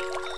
you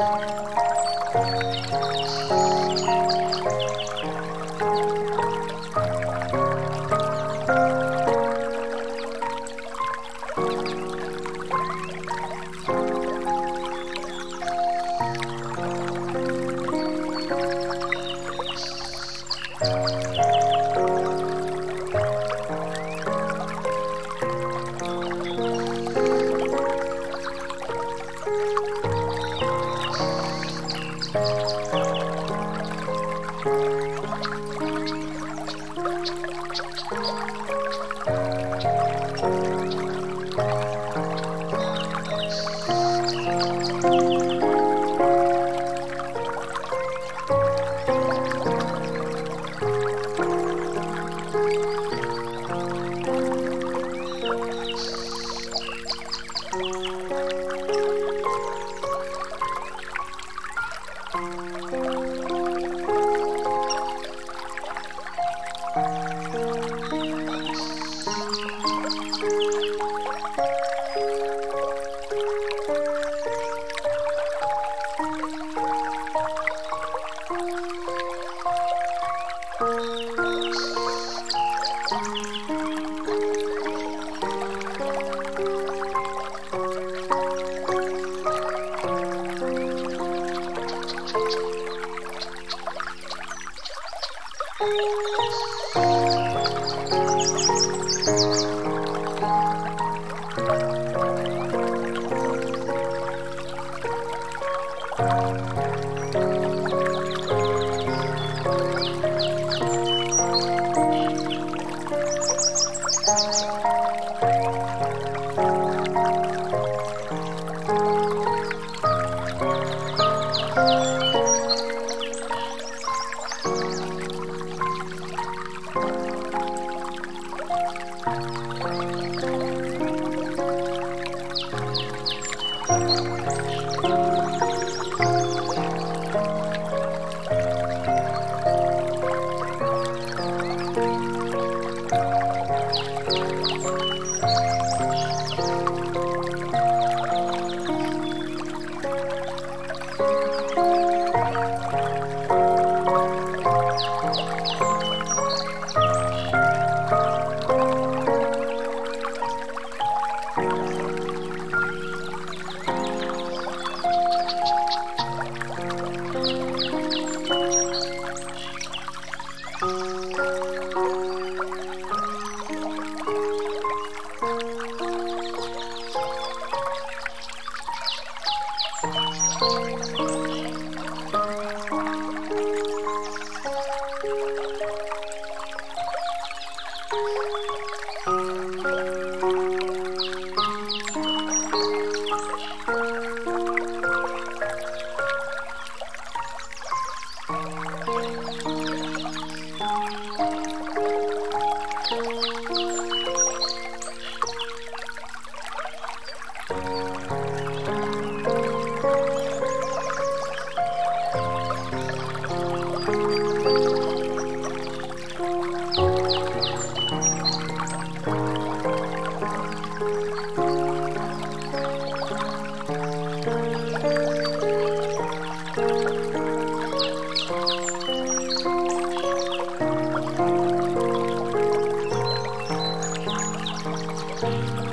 Música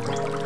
Bye.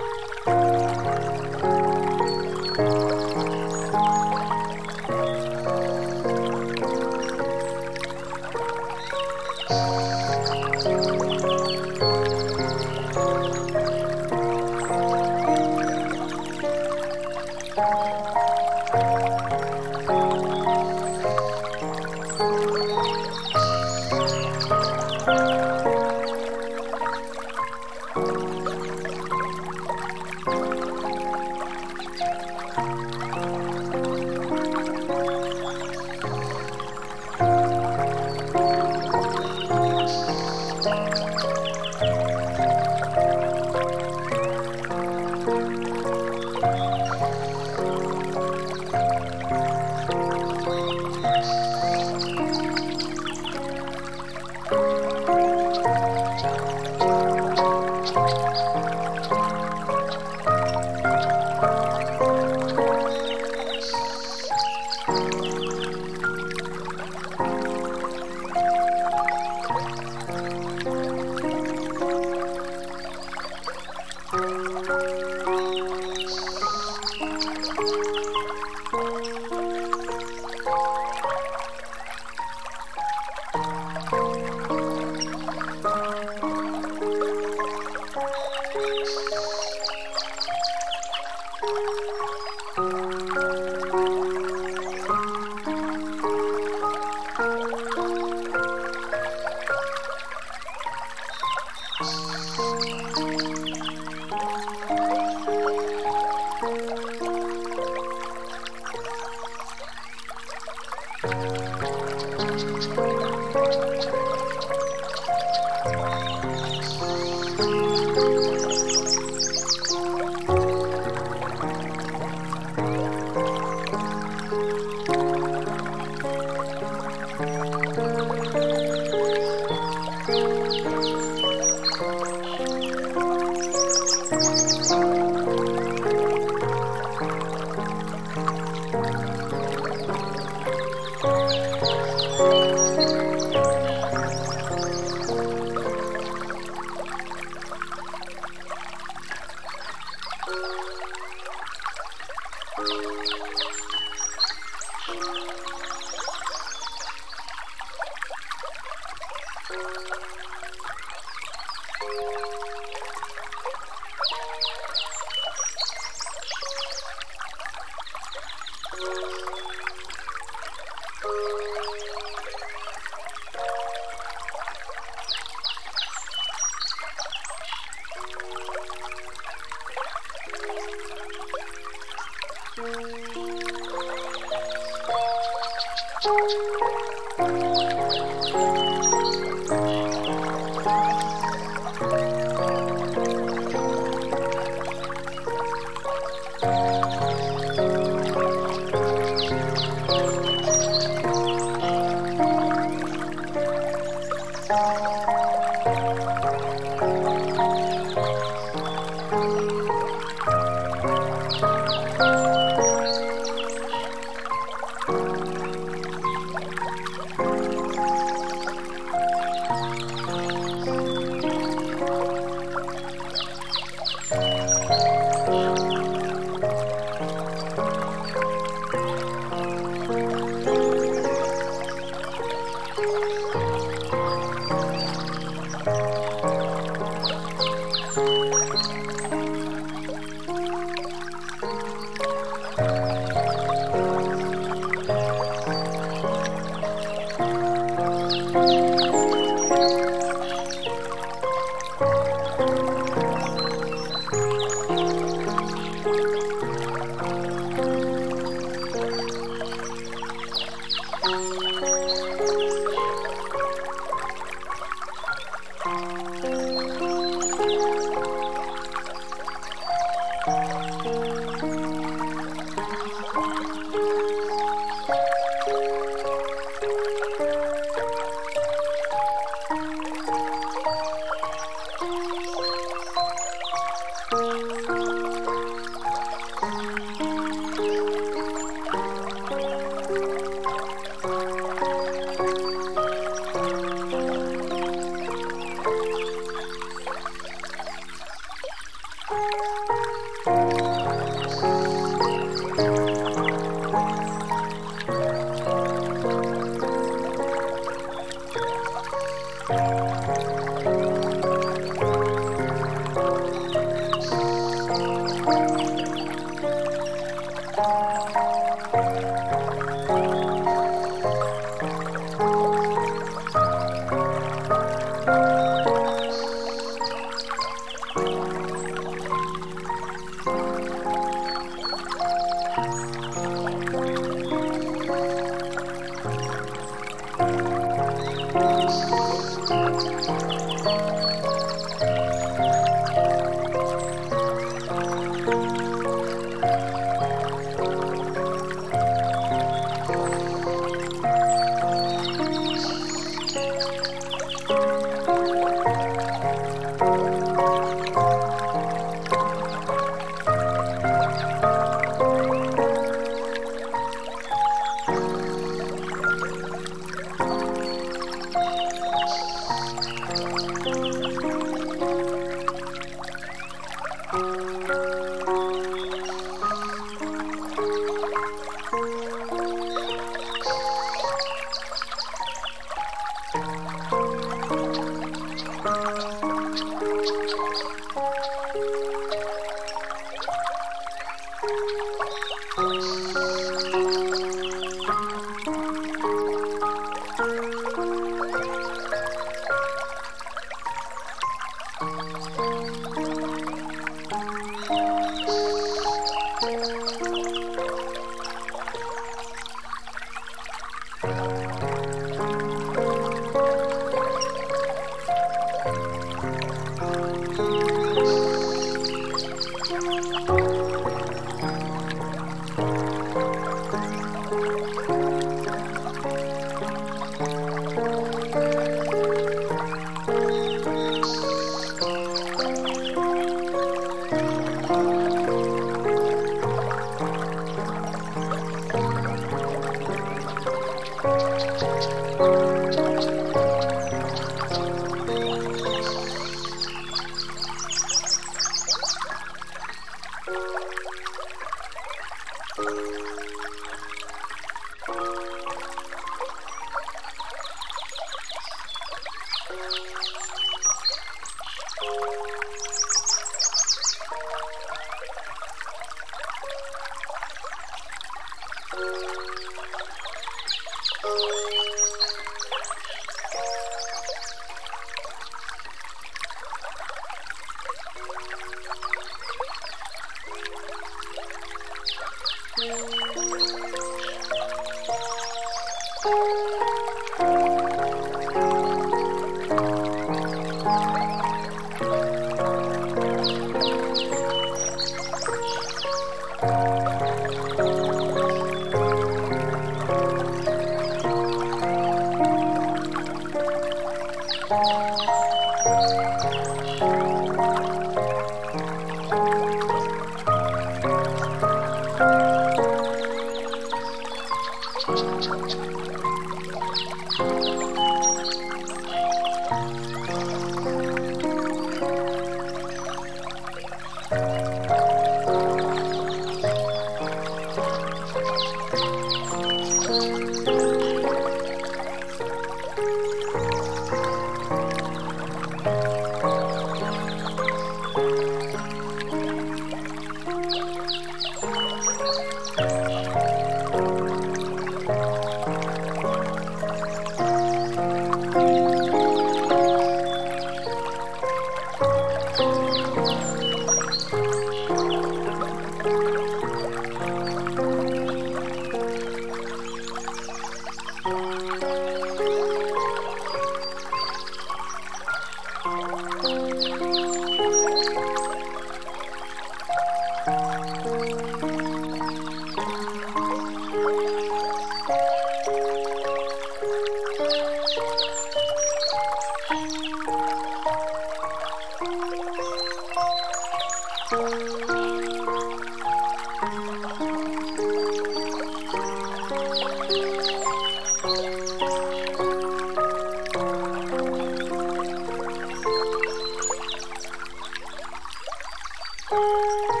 Música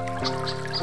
Música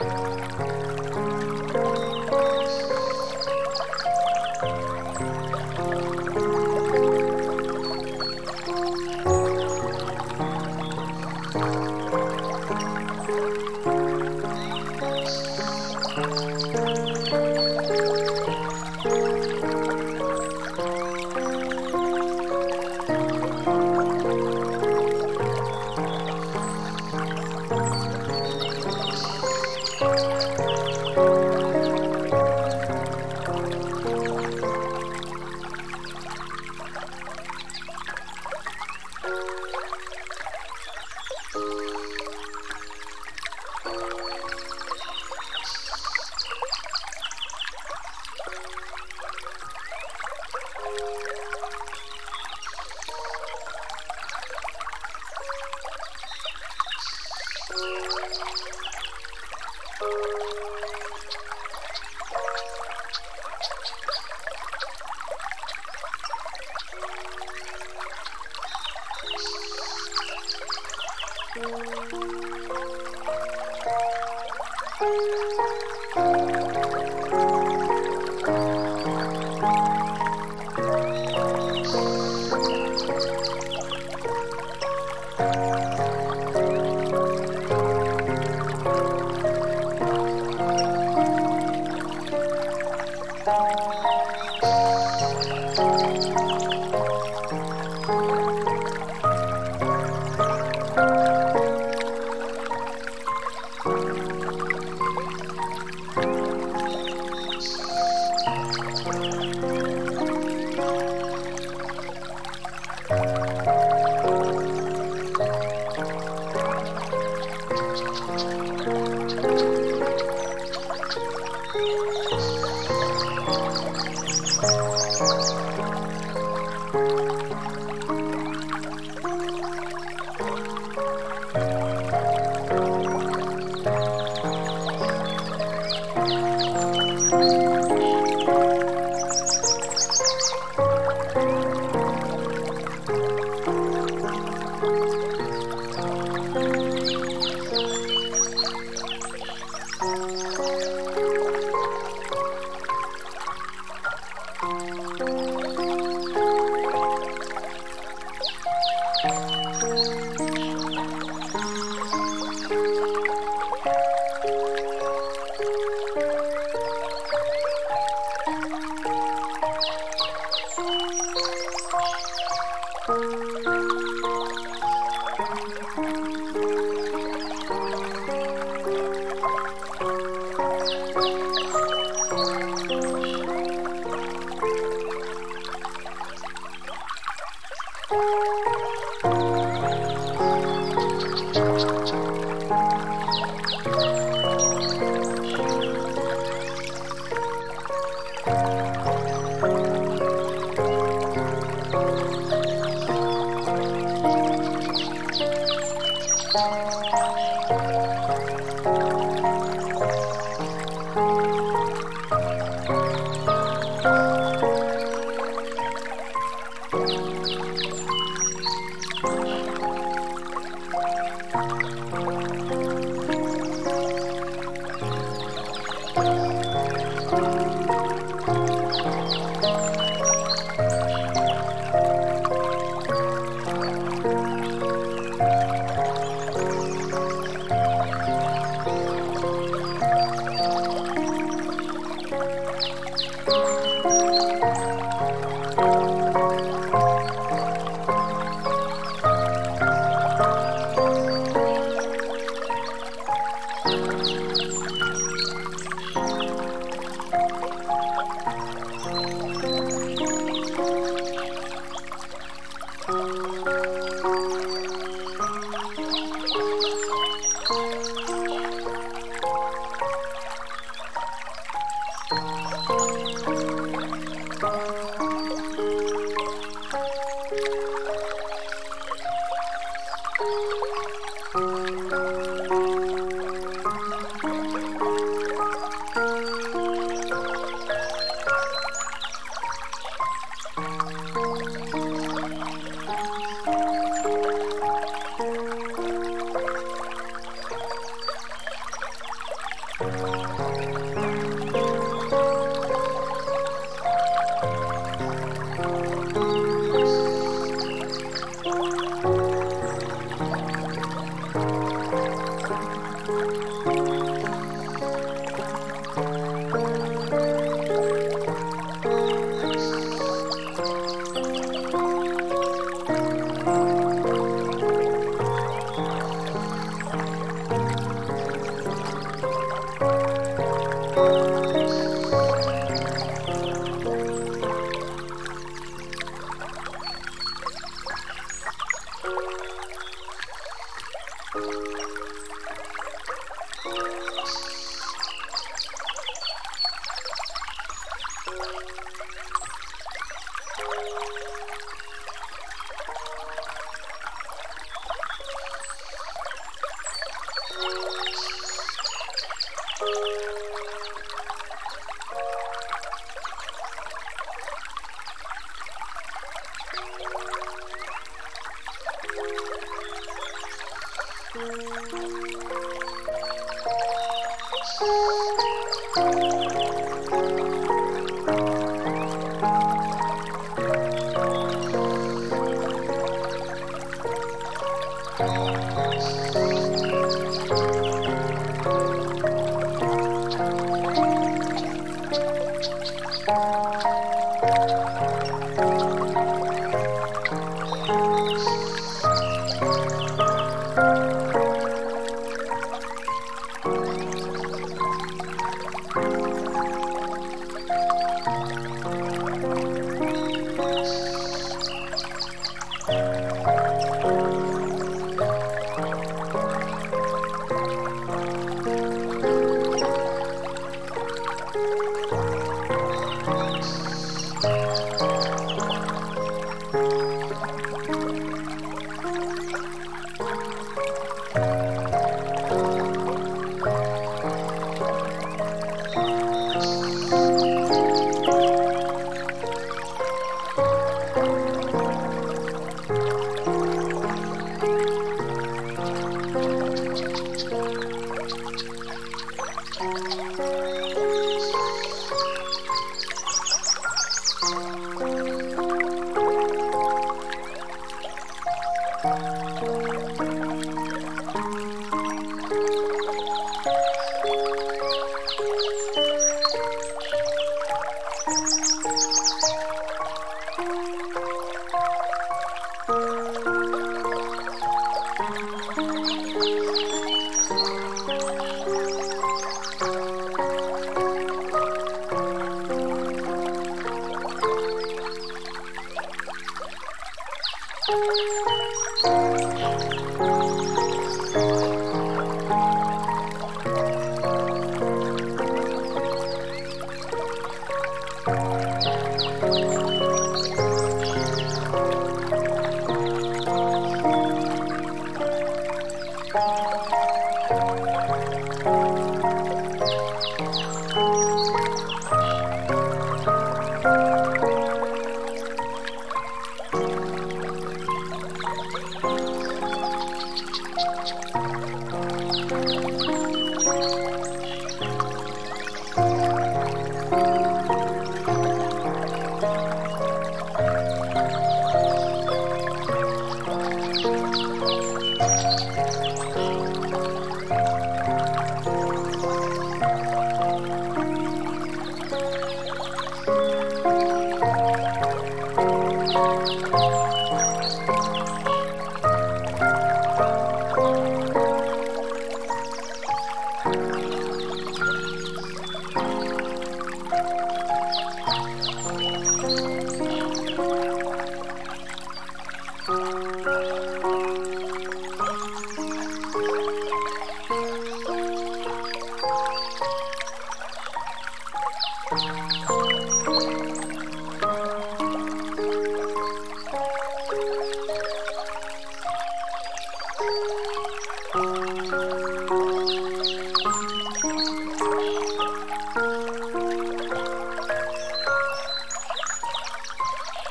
Música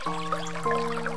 Música